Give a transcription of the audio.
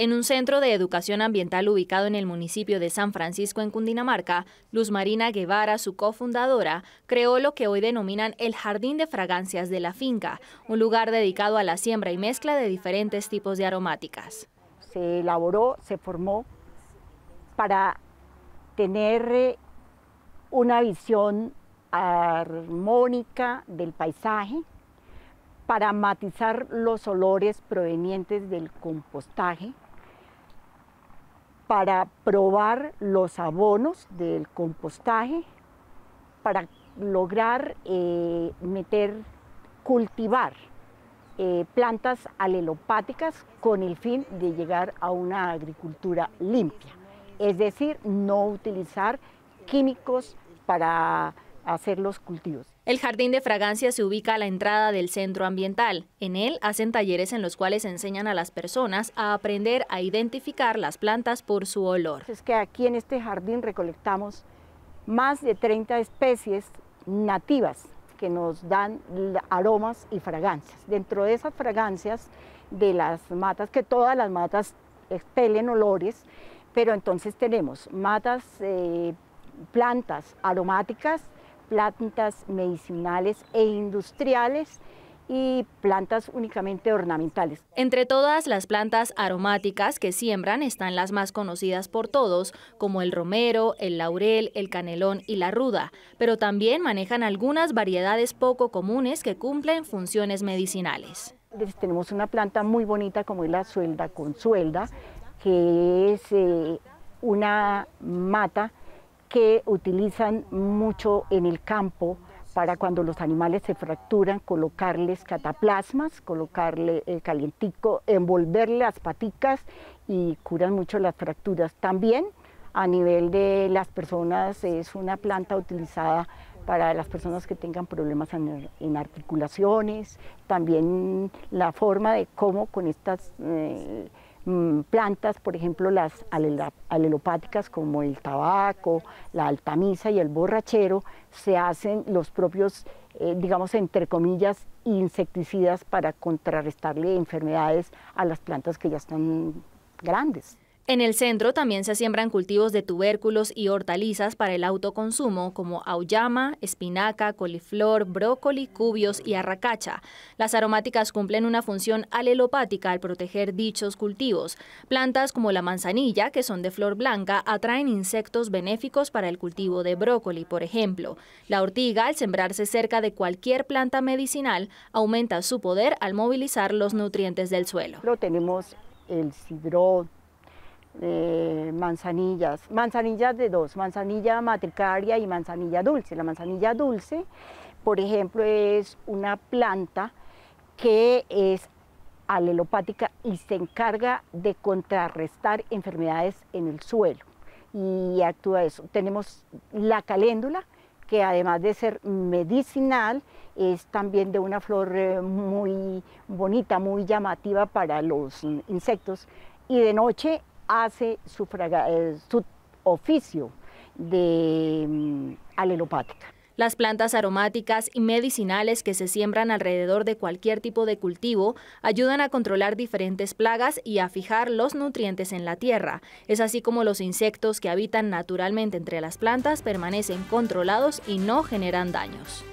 En un centro de educación ambiental ubicado en el municipio de San Francisco, en Cundinamarca, Luz Marina Guevara, su cofundadora, creó lo que hoy denominan el Jardín de Fragancias de la Finca, un lugar dedicado a la siembra y mezcla de diferentes tipos de aromáticas. Se elaboró, se formó para tener eh, una visión armónica del paisaje, para matizar los olores provenientes del compostaje, para probar los abonos del compostaje, para lograr eh, meter, cultivar eh, plantas alelopáticas con el fin de llegar a una agricultura limpia, es decir, no utilizar químicos para hacer los cultivos. El jardín de fragancia se ubica a la entrada del centro ambiental. En él hacen talleres en los cuales enseñan a las personas a aprender a identificar las plantas por su olor. Es que aquí en este jardín recolectamos más de 30 especies nativas que nos dan aromas y fragancias. Dentro de esas fragancias de las matas, que todas las matas expelen olores, pero entonces tenemos matas, eh, plantas aromáticas, plantas medicinales e industriales y plantas únicamente ornamentales. Entre todas las plantas aromáticas que siembran están las más conocidas por todos, como el romero, el laurel, el canelón y la ruda, pero también manejan algunas variedades poco comunes que cumplen funciones medicinales. Tenemos una planta muy bonita como es la suelda con suelda, que es eh, una mata que utilizan mucho en el campo para cuando los animales se fracturan, colocarles cataplasmas, colocarle el calientico, envolverle las paticas y curan mucho las fracturas. También a nivel de las personas es una planta utilizada para las personas que tengan problemas en, articulaciones, también la forma de cómo con estas... Eh, plantas, por ejemplo las alelopáticas como el tabaco, la altamisa y el borrachero, se hacen los propios, eh, digamos, entre comillas, insecticidas para contrarrestarle enfermedades a las plantas que ya están grandes. En el centro también se siembran cultivos de tubérculos y hortalizas para el autoconsumo como auyama, espinaca, coliflor, brócoli, cubios y arracacha. Las aromáticas cumplen una función alelopática al proteger dichos cultivos. Plantas como la manzanilla, que son de flor blanca, atraen insectos benéficos para el cultivo de brócoli, por ejemplo. La ortiga, al sembrarse cerca de cualquier planta medicinal, aumenta su poder al movilizar los nutrientes del suelo. tenemos el cidrón, eh, manzanillas, manzanillas de dos, manzanilla matricaria y manzanilla dulce. La manzanilla dulce, por ejemplo, es una planta que es alelopática y se encarga de contrarrestar enfermedades en el suelo y actúa eso. Tenemos la caléndula, que además de ser medicinal, es también de una flor eh, muy bonita, muy llamativa para los insectos. Y de noche hace su, eh, su oficio de mm, alelopática. Las plantas aromáticas y medicinales que se siembran alrededor de cualquier tipo de cultivo ayudan a controlar diferentes plagas y a fijar los nutrientes en la tierra. Es así como los insectos que habitan naturalmente entre las plantas permanecen controlados y no generan daños.